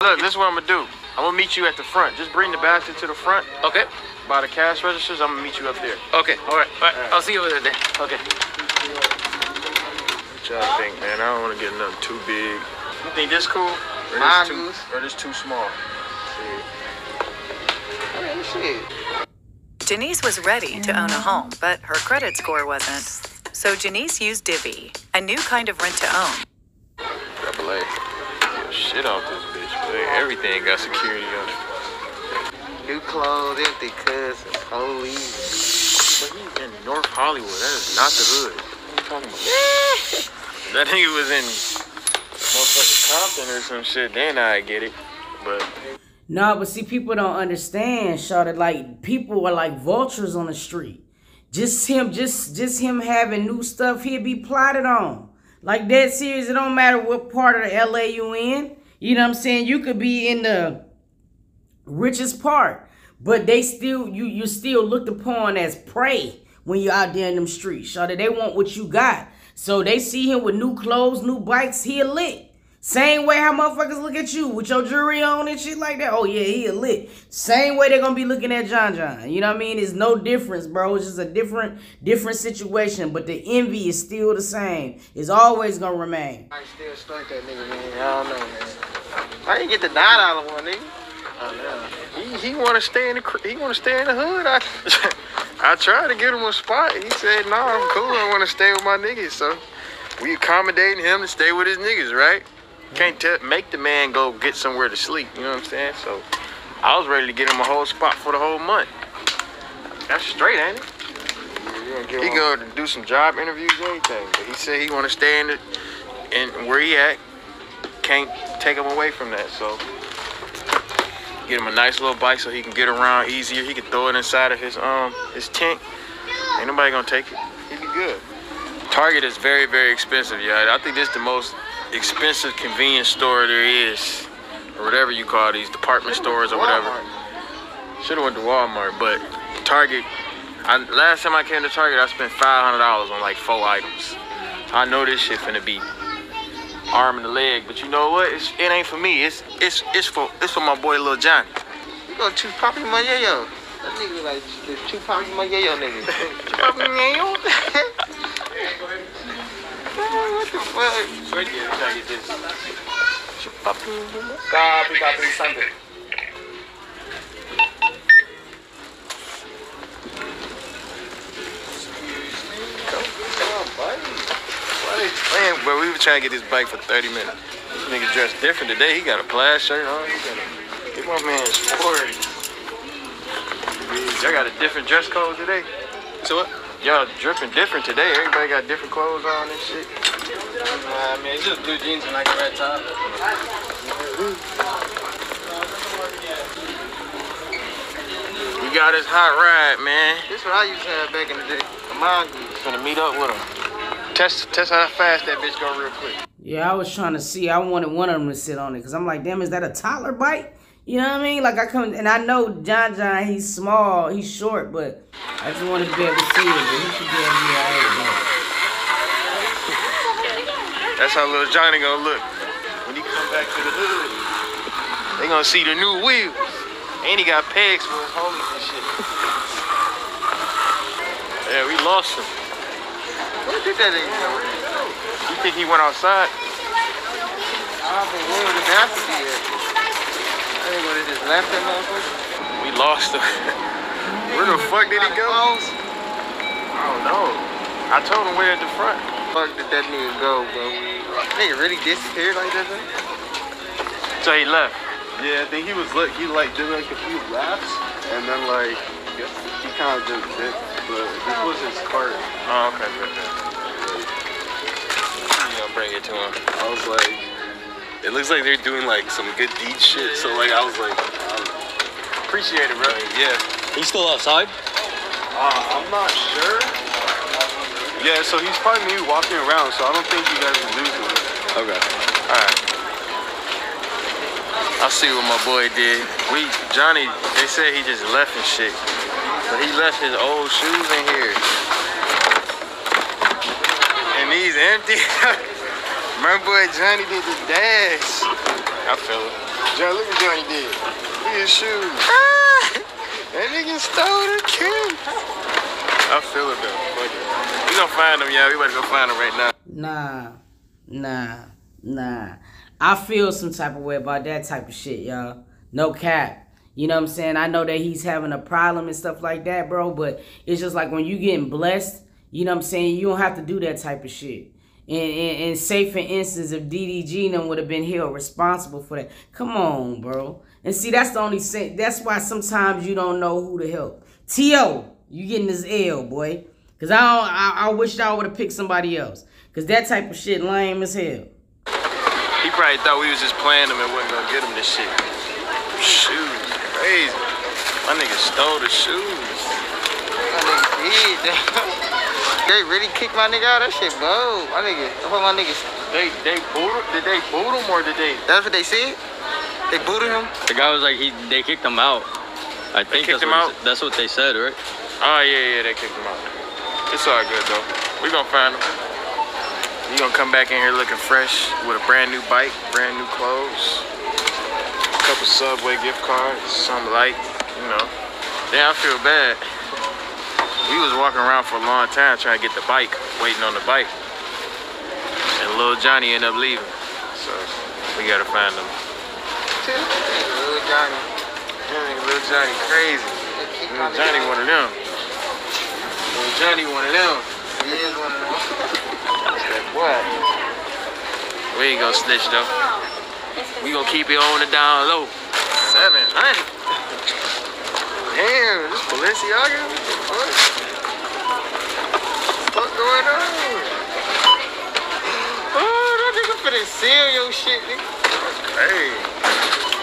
Look, this is what I'm gonna do. I'm gonna meet you at the front. Just bring the basket to the front Okay. by the cash registers. I'm gonna meet you up there. Okay. All right. All right. I'll see you over there then. Okay. What y'all think, man? I don't want to get nothing too big. You think this cool? Or Mine this too, good. or this too small? Man, shit. Janice was ready to own a home, but her credit score wasn't. So Janice used Divvy, a new kind of rent to own. Double A. Get shit off this bitch. Boy. Everything got security on it. New clothes, empty cousin, police. But he's in North Hollywood. That is not the hood. What are you talking about? that nigga was in motherfucking Compton or some shit. Then I get it. But No, but see, people don't understand, Shawty. Like people are like vultures on the street. Just him, just just him having new stuff, he'd be plotted on. Like that serious. It don't matter what part of the LA you in. You know what I'm saying? You could be in the richest part, but they still you you're still looked upon as prey when you're out there in them streets. Shawty, they want what you got. So they see him with new clothes, new bikes, he lit. Same way how motherfuckers look at you with your jewelry on and shit like that. Oh yeah, he a lit. Same way they're gonna be looking at John John. You know what I mean? It's no difference, bro. It's just a different, different situation. But the envy is still the same. It's always gonna remain. I still strike that nigga, man. I don't know, man. I didn't get the nine dollar one, nigga. He, he want to stay in the he want to stay in the hood. I I tried to get him a spot. He said, "No, I'm cool. I want to stay with my niggas." So we accommodating him to stay with his niggas, right? Can't tell make the man go get somewhere to sleep. You know what I'm saying? So I was ready to get him a whole spot for the whole month. That's straight, ain't it? He to do some job interviews, anything. But he said he want to stay in the in where he at. Can't take him away from that. So get him a nice little bike so he can get around easier. He can throw it inside of his um his tent. Ain't nobody gonna take it. He'd be good. Target is very very expensive, yeah. I think this is the most expensive convenience store there is, or whatever you call these department stores or whatever. Should have went to Walmart, but Target. I, last time I came to Target, I spent five hundred dollars on like four items. I know this shit finna be arm and a leg, but you know what? It's, it ain't for me. It's it's it's for it's for my boy Lil Johnny. You gonna Poppy my yayo. That nigga like the chew Poppy my yayo nigga. my yayo? Man, what the fuck? Right there, try to get this. Copy, copy, Sunday. Man, but we were trying to get this bike for 30 minutes. This nigga dressed different today. He got a plaid shirt on. He got a, get my man sporty. Y'all got a different dress code today? So what? Y'all dripping different today. Everybody got different clothes on and shit. Nah, man, it's just blue jeans and like a red top. We got this hot ride, man. This what I used to have back in the day. A gonna meet up with him. Test test how fast that bitch go real quick. Yeah, I was trying to see. I wanted one of them to sit on it because I'm like, damn, is that a toddler bike? You know what I mean? Like I come and I know John John, he's small, he's short, but I just wanted to be able to see it. But he should be able to be. That's how little Johnny gonna look when he come back to the hood. They gonna see the new wheels. And he got pegs for his homies and shit. yeah, we lost him. What did that? You think he went outside? I don't think where have be at? I think would have just left that motherfucker. We lost him. Where the fuck did he go? I don't know. I told him we're at the front. Fuck did that nigga go, bro? Nigga really disappeared like that, man? So he left. Yeah, I think he was like he like did like a few laps and then like he kind of just did, but this was his cart. Oh, okay, good, good. You gonna bring it to him. I was like, it looks like they're doing like some good deed shit. So like I was like, um, Appreciate it, bro. yeah, Are you still outside? uh, I'm not sure. Yeah, so he's probably maybe walking around, so I don't think you guys will lose him. Okay. Alright. I see what my boy did. We Johnny, they said he just left and shit. But he left his old shoes in here. And these empty. my boy Johnny did the dash. I feel it. John, look what Johnny did. Look at his shoes. Ah. that nigga stole the king. I feel it though. Fuck it. We gonna find him, yeah. We better go find him right now. Nah, nah, nah. I feel some type of way about that type of shit, y'all. No cap. You know what I'm saying? I know that he's having a problem and stuff like that, bro, but it's just like when you getting blessed, you know what I'm saying? You don't have to do that type of shit. And, and, and say, for instance, if DDG them would have been held responsible for that. Come on, bro. And see, that's the only thing. That's why sometimes you don't know who to help. T.O., you getting this L, boy. Because I, don't, I, I wish I would have picked somebody else. Because that type of shit lame as hell. He probably thought we was just playing him and wasn't gonna get him this shit. Shoes, crazy. My nigga stole the shoes. My nigga did. They really kicked my nigga out. That shit bold. My nigga. That's what my niggas. They they boot? Did they boot him or did they? That's what they said. They booted him. The guy was like, he they kicked him out. I think kicked that's him what, out? that's what they said, right? Oh yeah, yeah, they kicked him out. It's all good though. We gonna find him. You gonna come back in here looking fresh with a brand new bike, brand new clothes, a couple Subway gift cards, something light, you know. Damn, I feel bad. We was walking around for a long time trying to get the bike, waiting on the bike. And little Johnny ended up leaving. So we gotta find him. Little Johnny. Yeah, little Johnny crazy. They kicked my Little Johnny one of them. Little Johnny one of them. He is one of them. What? We ain't gonna snitch though. We gonna keep it on the down low. Seven hundred. Damn, this Balenciaga? What the fuck? What's going on? Oh, that nigga finna seal your shit, nigga. That's crazy.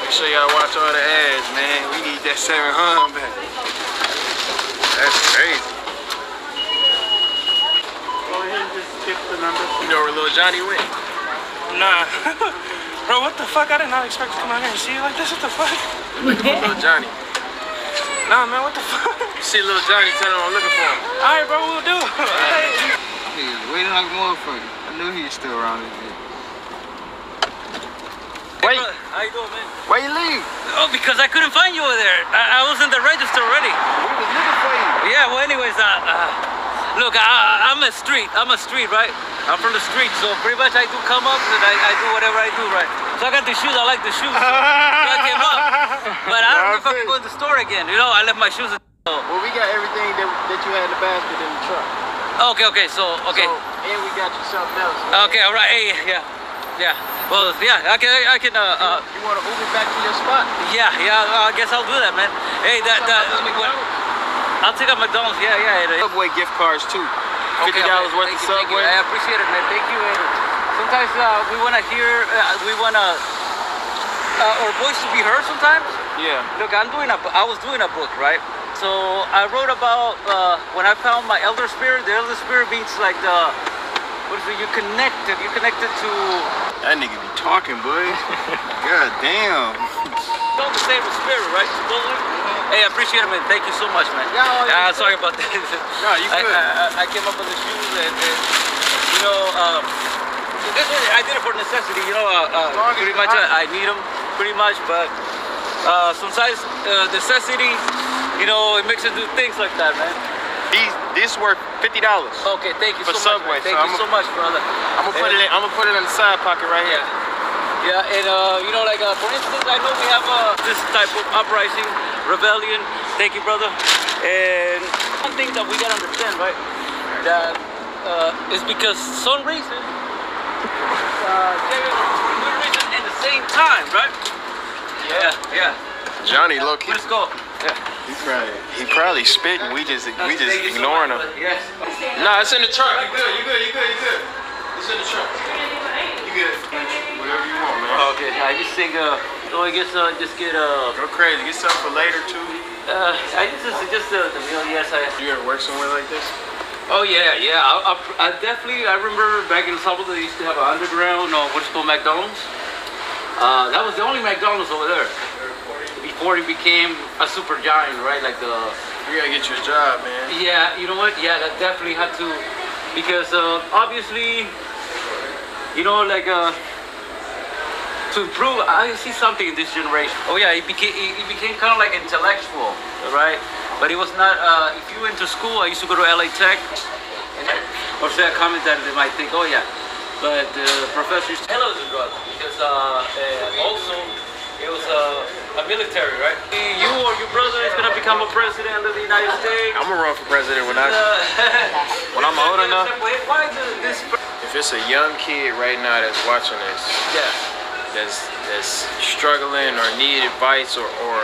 Make sure y'all watch all the ads, man. We need that seven hundred back. That's crazy. Go ahead and just skip the number. You know where little Johnny went? Nah. Bro, what the fuck? I did not expect to come out here and see you like this. What the fuck? Little Johnny. Nah, man, what the fuck? You see little Johnny, tell him I'm looking for him. Alright, bro, we'll do. Hey. Niggas waiting like a motherfucker. I knew he was still around this bitch. Wait, How you doing, man? why you leave? Oh, because I couldn't find you over there. I, I was in the register already. We was looking for you. Yeah, well, anyways, uh, uh, look, I, I- I'm a street. I'm a street, right? I'm from the street, so pretty much I do come up and I, I do whatever I do, right? So I got the shoes. I like the shoes. So, so I came up. But I don't know if I can go in the store again. You know, I left my shoes. At. Well, we got everything that, that you had in the basket in the truck. Okay, okay, so, okay. So, and we got you something else. Okay, all right. Hey, yeah. Yeah. Well, yeah, I can, I can, uh, uh, You want to Uber back to your spot? yeah, yeah, uh, I guess I'll do that, man. Hey, that, that, I'll take out McDonald's. Yeah, yeah. yeah. Subway gift cards too. Fifty dollars okay. worth of you, you. Subway. I appreciate it, man. Thank you. And sometimes uh, we want to hear, uh, we want to, uh, our voice to be heard. Sometimes. Yeah. Look, I'm doing a, bu- I was doing a book, right? So I wrote about uh, when I found my elder spirit. The elder spirit means like the, what is it? You connected. You connected to. That nigga be talking, boy. God damn. Don't the same with spirit, right? Supposedly. Hey, I appreciate it, man. Thank you so much, man. Yeah, oh, Yeah, you sorry about that. No, you I, good. I, I- I came up with the shoes and, and you know, um, this is, I did it for necessity. You know, uh, uh, pretty much. I, I need them, pretty much. But uh, sometimes uh, necessity, you know, it makes us do things like that, man. These this worth fifty dollars. Okay, thank you For so Subway, much. man. Thank so you I'ma- so much, brother. I'm gonna put it in. I'm gonna put it in the side pocket right here. Yeah, and uh, you know, like uh, for instance, I know we have uh, this type of uprising, rebellion. Thank you, brother. And one thing that we gotta understand, right, that uh, is because some reason, uh, good reason at the same time, right? Yeah, yeah. Johnny, look, he, Let's go. Yeah. he probably he probably spitting. We just we just Thank you so ignoring much, him. brother. Yes. Nah, it's in the truck. You good? You good? You good? You good? It's in the truck. You good? Whatever you want, man. Okay. I just think, uh, so I guess uh, just get uh, Go crazy. Get something for later too. uh, I just just just uh, the real yes, I. You ever work somewhere like this? Oh yeah, yeah. I, I, I definitely. I remember back in El Salvador, they used to have an underground, or what's called McDonald's. Uh, that was the only McDonald's over there before it became a super giant, right? Like the. You gotta get you a job, man. Yeah, you know what? Yeah, that definitely had to, because uh, obviously, you know, like uh, to improve. I see something in this generation. Oh yeah, he became he, he became kind of like intellectual, right? But he was not. Uh, if you went to school, I used to go to LA Tech, and or say a comment that they might think, oh yeah, but the professor used to tell us a drug because uh, uh, also it was uh, a military, right? You or your brother is gonna become a president of the United States. I'm gonna run for president when I Uh, when I'm old enough. The-? If it's a young kid right now that's watching this, Yeah. that's that's struggling or need advice or or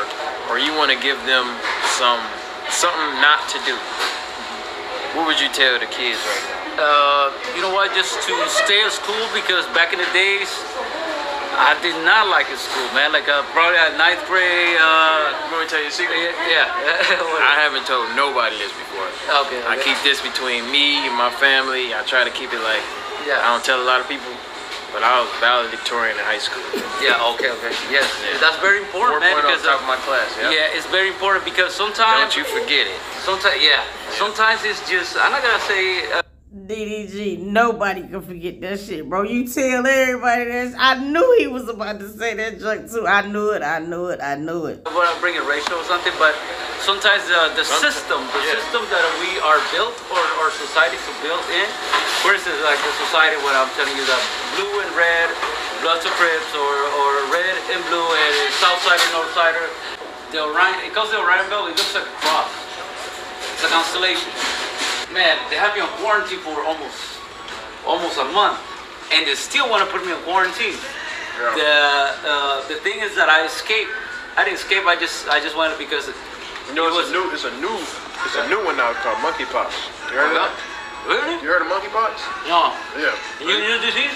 or you want to give them some something not to do, what would you tell the kids right now? Uh, you know what? Just to stay at school because back in the days, I did not like at school, man. Like uh, probably at ninth grade. Uh, Let me tell you a secret. yeah. I haven't told nobody this before. okay. I keep this between me and my family. I try to keep it like Yeah. I don't tell a lot of people, but I was valedictorian in high school. Yeah. Okay. Okay. Yes. Yeah. That's very important, man. 4.0 Because top uh, of my class. Yeah. yeah, it's very important because sometimes, Don't you forget it. sometimes, yeah, sometimes it's just. I'm not gonna say. Uh, DDG, nobody can forget that shit, bro. You tell everybody this. I knew he was about to say that junk too. I knew it. I knew it. I knew it. I want to bring a ratio or something, but sometimes uh, the Something. system, the Yeah. system that we are built or our society to build in, for instance, like the society when I'm telling you that blue and red, Bloods of Crips, or, or red and blue, and South Side and North Sider, the Orion, it goes to the Orion Belt, it looks like a cross. It's a constellation. Man, they have me on quarantine for almost, almost a month, and they still want to put me on quarantine. Yeah. The uh, the thing is that I escaped. I didn't escape. I just I just went because it You know, it it's a new, it's a new, it's a new one now called monkeypox. You heard of that? Really? You heard of monkeypox? No. Yeah. You new disease?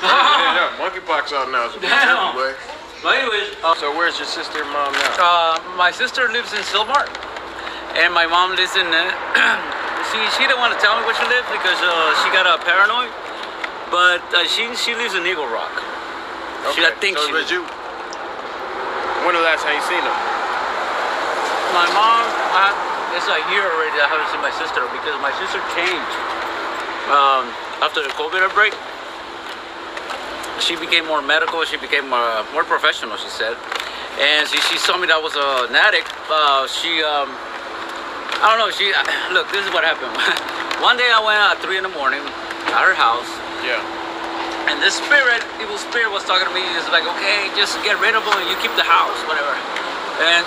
yeah, yeah, monkeypox out now. It's a big Damn. boy. But anyways, uh, So where's your sister and mom now? uh, my sister lives in Sylmar, and my mom lives in. Uh, she she didn't want to tell me where she lived because uh, she got a paranoid. But uh, she she lives in Eagle Rock. She, I think so she. was you. When the last time you seen her? My mom, I, it's a year already I haven't seen my sister because my sister changed. Um, after the COVID outbreak, she became more medical. She became uh, more professional. She said, and she, she saw me that I was an addict. Uh, she, um, I don't know. She look. This is what happened. One day I went out at three in the morning at her house, Yeah. and this spirit, evil spirit, was talking to me. It's like, okay, just get rid of them you keep the house, whatever. And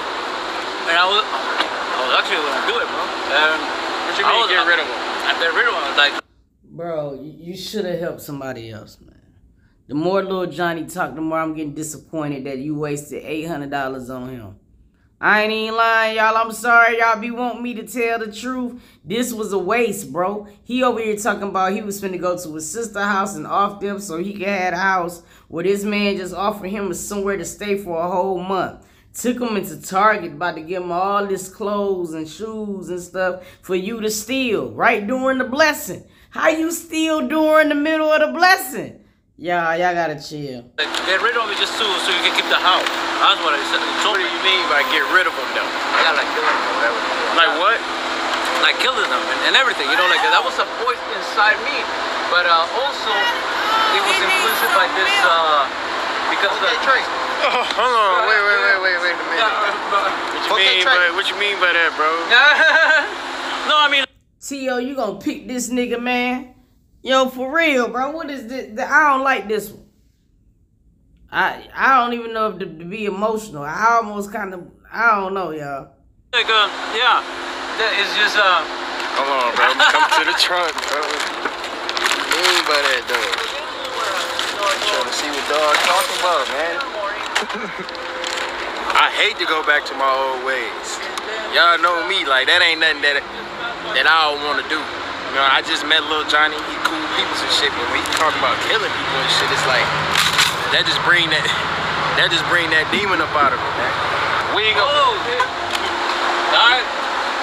and I was, I was actually gonna do it, bro. And What you I mean was- get rid of them? I get rid of them. Like, Bro, you, you should have helped somebody else, man. The more little Johnny talk, the more I'm getting disappointed that you wasted eight hundred dollars on him. I ain't even lying, y'all. I'm sorry, y'all be wanting me to tell the truth. This was a waste, bro. He over here talking about he was finna go to his sister house and off them so he could have a house where this man just offered him somewhere to stay for a whole month. Took him into Target, about to give him all this clothes and shoes and stuff for you to steal right during the blessing. How you steal during the middle of the blessing? Y'all, y'all gotta chill. like, get rid of them just so so you can keep the house. That's what I said. He What told do me. you mean by get rid of them though? I got like killing them. Like what? like killing them and, and everything. You know, like that was a voice inside me. But uh, also, it was influenced by this uh, because the Trey. Oh, hold on. Wait, wait, wait, wait, wait a minute. What you Okay, mean by what you mean by that, bro? no, I mean, T.O., you gonna pick this nigga, man? Yo, for real, bro. What is this? I don't like this one. I I don't even know if to, to be emotional. I almost kind of I don't know, y'all. like uh, yeah, that is just uh, Come on, bro. Come to the trunk, bro. What you mean by that, though? Trying to see what dog talking about, man. I hate to go back to my old ways. Y'all know me, like that ain't nothing that that I don't want to do. You know, I just met little Johnny. He cool people and shit, but when he talking about killing people and shit, it's like that just bring that that just bring that demon up out of me, man. We ain't gonna. oh, all right.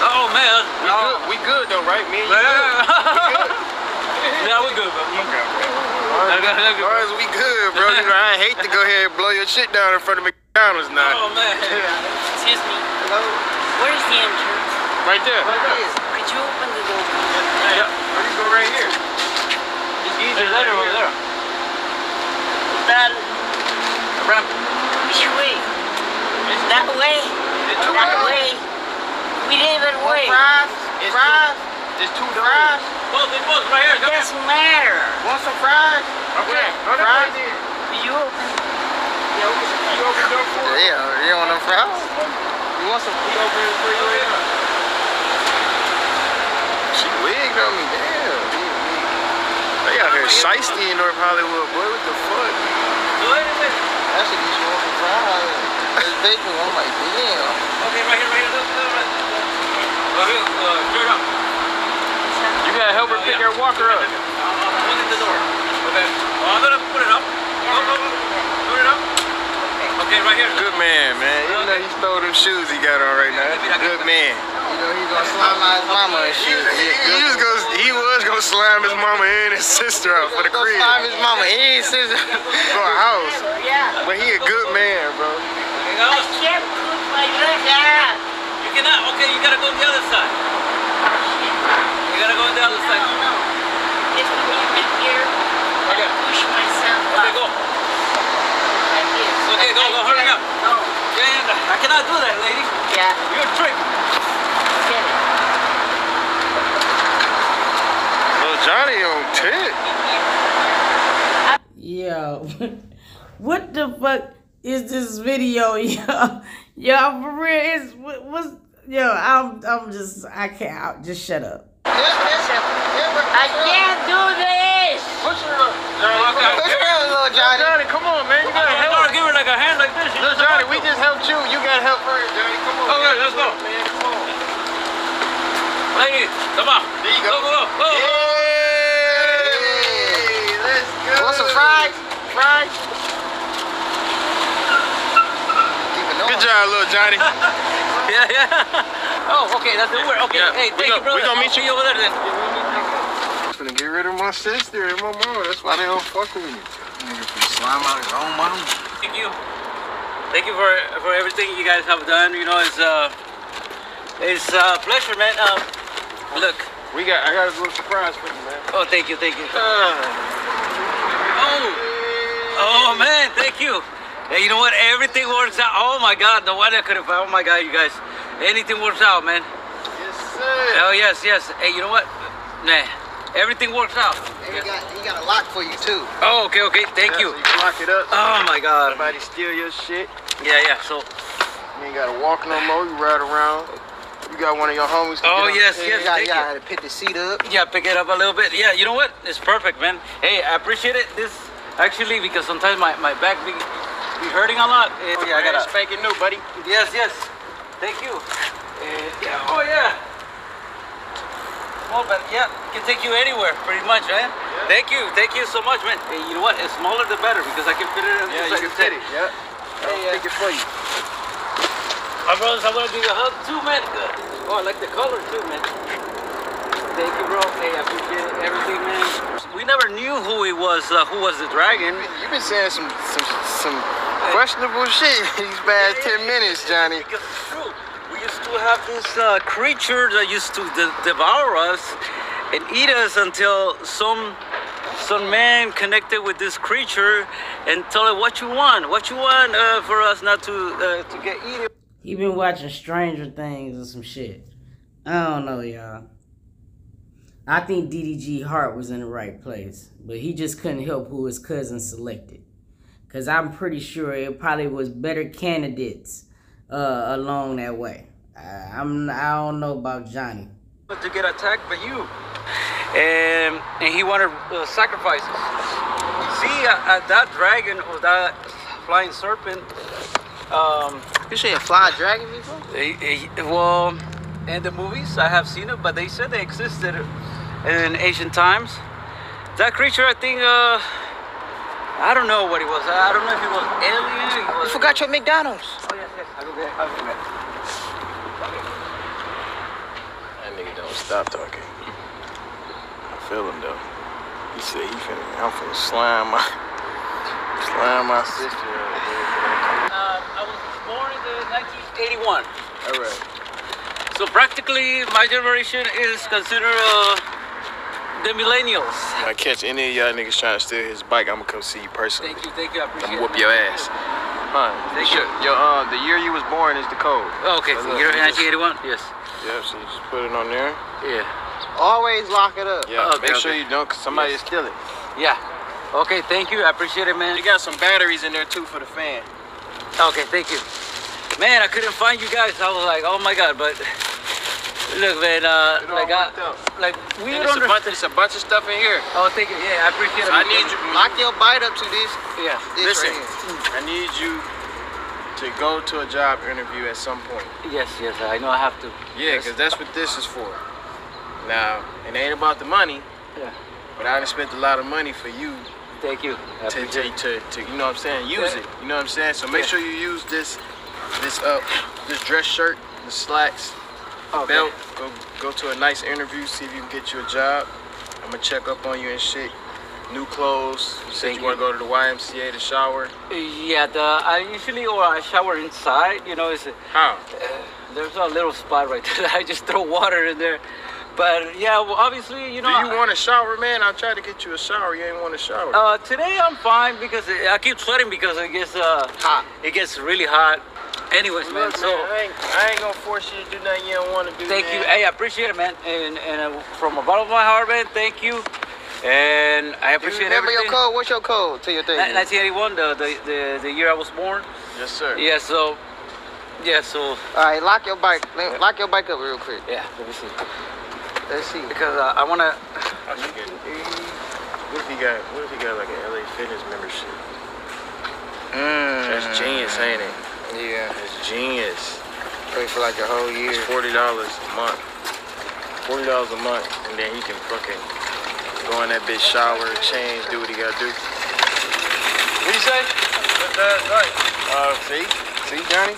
Oh man, We oh. good, we good though, right? Me and you good. yeah, we good, bro. Okay, As far as we good, bro. You know, I hate to go ahead and blow your shit down in front of McDonald's now. Oh man. Excuse me. Hello? Where's the entrance? Right there. Could you open the door? Yeah. Or you go right here. It's easier There's letter over there. Dad, away. Not away. We leave it Want away. fries? Fries? It's two Fries? Both, they both right here. It doesn't matter. Want some fries? Okay. Yeah. Fries? You open. You open the door for? Yeah, you want them fries? You want some? He open it for you right. She wigged on me, damn. They out here shiesty in North Hollywood, boy. What the fuck? So wait a minute. That should be want some fries. It's bacon. I'm like, damn. Okay, right here, right here. Look, look, right. Right here, uh, straight up. You gotta help her pick her walker up. Hold it the door. Okay. Oh, I'm gonna put it up. Go, go, go. Put it up. Okay, right here. Good man, man. Even though he stole them shoes he got on right now. Good man. You know he gonna slime his mama and shit. He was gonna, he was gonna slime his mama and his sister out for the Go crib. slime his mama. He ain't sister. For a house. Yeah. But he a good man, bro. I can't put my leg. You cannot. Okay, you gotta go on the other side. You gotta go on the other No, side. no. Just when you get here, Okay. push myself Okay, go. Like this. Okay, go, go, hurry up. No. Yeah, I cannot do that, lady. Yeah. You're a trick. Get it. Little Johnny on tit. Yo, what the fuck is this video, yo? Yo, for real, it's what, what's yo? I'm I'm just I can't I'll, just shut up. I can't do this. Push her up. Johnny, Push her, little Johnny. Johnny, come on, man. You gotta Help help. Give her like a hand like this. Little Johnny, we just helped you. You gotta help her, Johnny. Come on. Okay, man. let's go. Man, come on. Lady, come on. There you go. Go, go, go. go. Hey, let's go. Want some fries? Fries? Keep it Good job, little Johnny. Yeah, yeah. Oh, okay, that's the word. Okay, Yeah, hey, we thank go- you, brother. we gonna meet I'll you over there then. I'm gonna get rid of my sister and my mom. That's why they don't fuck with me. Nigga from slime out his own mom. Thank you. Thank you for for everything you guys have done. You know, it's uh, it's a pleasure, man. Um, look. We got. I got a little surprise for you, man. Oh, thank you, thank you. Uh, Oh, oh man, thank you. Hey, you know what? Everything works out. Oh my God, no wonder I could have. Oh my God, you guys. Anything works out, man. yes, sir. Oh yes, yes. Hey, you know what? Nah, everything works out. And he got, he got a lock for you too. Oh, okay, okay. Thank Yeah, you. So you lock it up. Oh my God. Somebody steal your shit. Yeah, yeah. So, You ain't gotta walk no more. You ride around. You got one of your homies. Oh, yes, Yeah, yes. you got, thank you you. got to pick the seat up. Yeah, pick it up a little bit. Yeah, you know what? It's perfect, man. Hey, I appreciate it. This actually because sometimes my, my back be, be hurting a lot. Eh, yeah, I got a spanking new, buddy. Yes, yes. Thank you. Eh, yeah. Oh yeah. Small, but yeah, can take you anywhere, pretty much, man. Thank you, thank you so much, man. Hey, you know what? The smaller the better because I can fit it in. Yeah, just you like can I said. fit it. Yeah. Hey, I'll uh, pick it for you. My brothers, I want to give you a hug too, man. Oh, I like the color too, man. Thank you, bro. Hey, I appreciate everything, man. We never knew who he was, uh, who was the dragon. You've been saying some some some questionable shit these past ten minutes, Johnny. Because it's true. We used to have this uh, creature that used to de- devour us and eat us until some some man connected with this creature and told it what you want, what you want uh, for us not to uh, to get eaten. He been watching Stranger Things or some shit. I don't know, y'all. I think DDG heart was in the right place, but he just couldn't help who his cousin selected. Cause I'm pretty sure it probably was better candidates uh, along that way. I, I'm I don't know about Johnny. to get attacked by you. And, and he wanted uh, sacrifices. See, uh, uh, that dragon or that flying serpent, um, You say a fly dragon before? he- he- well, in the movies, I have seen it, but they said they existed in ancient times. That creature, I think, uh, I don't know what he was. I don't know if he was alien. He You was, forgot your McDonald's. Oh, yes, yes. I'll go get it. I'll go get it. That nigga don't stop talking. I feel him though. He said he finna, I'm finna slime my, slime my sister. up, Uh, I was born in the 1981. All right. So practically, my generation is considered uh, the millennials. If I catch any of y'all niggas trying to steal his bike, I'ma come see you personally. Thank you, thank you. I appreciate I'ma it. whoop your man. ass. Huh. Thank you. your uh the year you was born is the code. Oh, okay, So so you're you just- 1981? Yes. Yep, so you just put it on there. Yeah. Always lock it up. Yeah, Okay, make sure okay. you don't, cause somebody Yes. will steal it. Yeah. Okay, thank you. I appreciate it, man. You got some batteries in there too for the fan. Okay, thank you. Man, I couldn't find you guys. I was like, oh my god, but look, man, uh, It all like, I, like we And don't. it's, a bunch, it's a bunch of stuff in here. Oh, thank you. Yeah, I appreciate it. I need you. Lock your bite up to this. Yeah. this Listen, right here. I need you to go to a job interview at some point. Yes, yes. I know I have to. Yeah, because that's what this is for. Now, it ain't about the money, Yeah. but I done spent a lot of money for you Thank you. I to, appreciate to, to, to, you know what I'm saying, use Yeah. it. You know what I'm saying? So make Yeah. sure you use this, this, uh, this dress shirt, the slacks, Okay. belt. Go, go to a nice interview, see if you can get you a job. I'm gonna check up on you and shit. New clothes. You said Thank you, want to go to the YMCA to shower. Yeah, the I usually or I shower inside. You know, it's How? there's a little spot right there. I just throw water in there. But yeah, well, obviously, you know. Do you want a shower, man? I tried to get you a shower. You ain't want a shower. Uh, today I'm fine because I keep sweating because it gets uh Hot. It gets really hot. Anyways, man. Look, So man, I ain't, I ain't gonna force you to do nothing you don't want to do. thank you. Hey, I appreciate it, man. And and uh, from the bottom of my heart, man, thank you. And I appreciate You appreciate remember everything. your code? What's your code to your thing? 1981, the, the the the year I was born. Yes, sir. Yeah. So. Yeah. So. All right, lock your bike. Lock your bike up real quick. Yeah. Let me see. Let's see. Because uh, I wanna. What if he got? What if he got like an LA Fitness membership? That's genius, ain't it? Yeah, That's genius. pay for like a whole year. It's forty dollars a month. Forty dollars a month, and then he can fucking go in that bitch, shower, change, do what he gotta do. What you say? Uh, see, see, Johnny,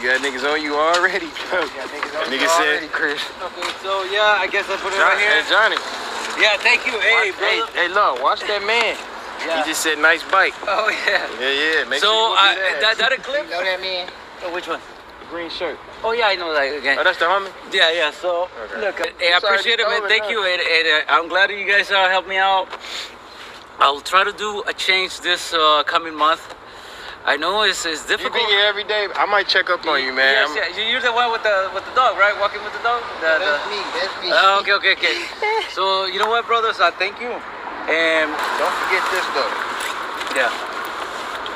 you got niggas on you already. That nigga said, Already, Chris. Okay. So yeah, I guess I put it Johnny, right here. hey Johnny, Yeah. Thank you. Hey, watch, hey, hey, look, watch that man. Yeah. He just said nice bike. Oh yeah. Yeah, yeah. Make so sure you I, do that. that that You eclipse. know that man? Oh, which one? green shirt. Oh yeah, I know that again. Oh, that's the homie. Yeah, yeah. So Okay. look, hey, I appreciate it, man. Thank huh? you, and, and uh, I'm glad that you guys uh, helped me out. I'll try to do a change this uh, coming month. I know it's, it's difficult. You difficult. be here every day. I might check up on you, man. Yes, I'm- yeah. You're the one with the with the dog, right? Walking with the dog. The, the- That's me. That's me. Oh, okay, okay, okay. so you know what, brothers? I thank you. And Don't forget this though. yeah.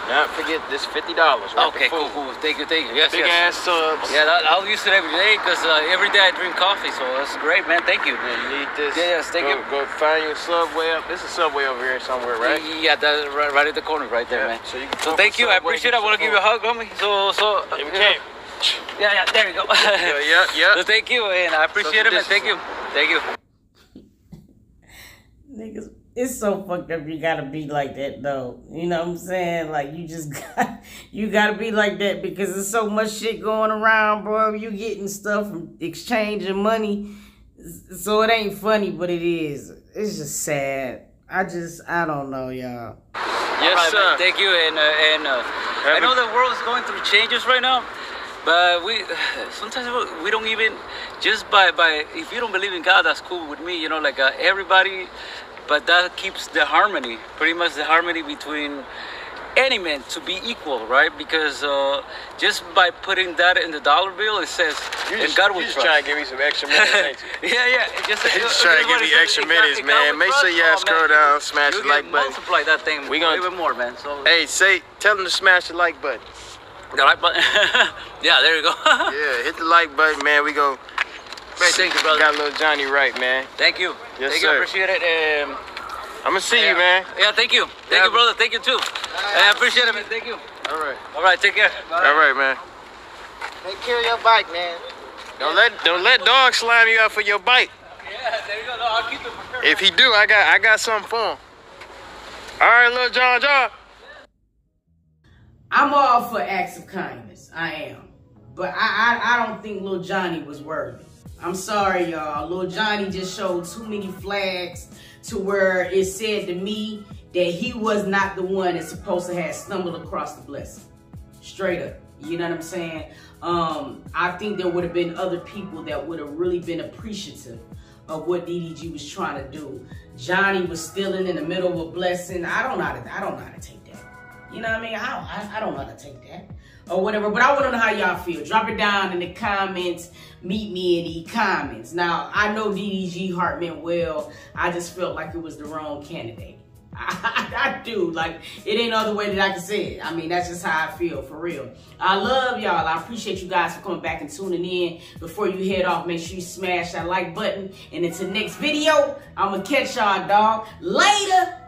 Not forget this fifty dollars. Okay, cool, cool. Thank you, thank you. Yes, Big yes. ass subs. Yeah, that, I'll use it every day because uh, every day I drink coffee, so that's great, man. Thank you. You need this. Yeah, yes, thank go, you. Go find your subway up. This is subway over here somewhere, right? Yeah, that right, right at the corner, right there, Yeah, man. so you can So thank from you. I appreciate it. I want to give you a hug, homie. So, so. Yeah, we you Yeah, yeah. There you go. Yeah, yeah, yeah. So thank you, and I appreciate it, man. Thank you. Thank you. Niggas, it's so fucked up. You gotta be like that though. You know what I'm saying? Like you just got, you gotta be like that because there's so much shit going around, bro. You getting stuff from exchanging money, so it ain't funny, but it is. It's just sad. I just, I don't know, y'all. Yes, All right, man. sir. Thank you, and uh, and uh, I know the world is going through changes right now, but we sometimes we don't even just by by if you don't believe in God, that's cool with me. You know, like uh, everybody, but that keeps the harmony, pretty much the harmony between any man to be equal, right? Because uh, just by putting that in the dollar bill, it says, You and just, God will you trust. trying to give me some extra minutes, yeah, yeah. Just, He's just trying to give me extra minutes, man. Make sure you Oh, scroll down, smash the like button. Multiply that thing We gonna- even more, man. So Hey, say, tell them to smash the like button. the like button. yeah, there you go. Yeah, hit the like button, man. We go. Thank you, brother. Got little Johnny right, man. Thank you. Yes, thank sir. you. Appreciate it. Um, I'm gonna see yeah. you, man. Yeah, thank you. Thank Yeah. you, brother. Thank you too. I appreciate it, man. Thank you. All right. All right, take care. All right, man. Take care of your bike, man. Don't let don't let dog slime you out for your bike. Yeah, there you go. No, I'll keep it prepared. If he do, I got I got something for him. All right, little John John. I'm all for acts of kindness. I am. But I, I, I don't think little Johnny was worthy. I'm sorry, y'all. Lil Johnny just showed too many flags to where it said to me that he was not the one that's supposed to have stumbled across the blessing. Straight up. You know what I'm saying? Um, I think there would have been other people that would have really been appreciative of what DDG was trying to do. Johnny was stealing in the middle of a blessing. I don't know how to, I don't know how to take that. You know what I mean? I, I, I don't know how to take that or whatever. But I want to know how y'all feel. Drop it down in the comments. Meet me in the comments. Now, I know DDG Hartman well. I just felt like it was the wrong candidate. I, I, do. Like, it ain't other way that I can say it. I mean, that's just how I feel, for real. I love y'all. I appreciate you guys for coming back and tuning in. Before you head off, make sure you smash that like button. And until next video, I'm going to catch y'all, dog. Later.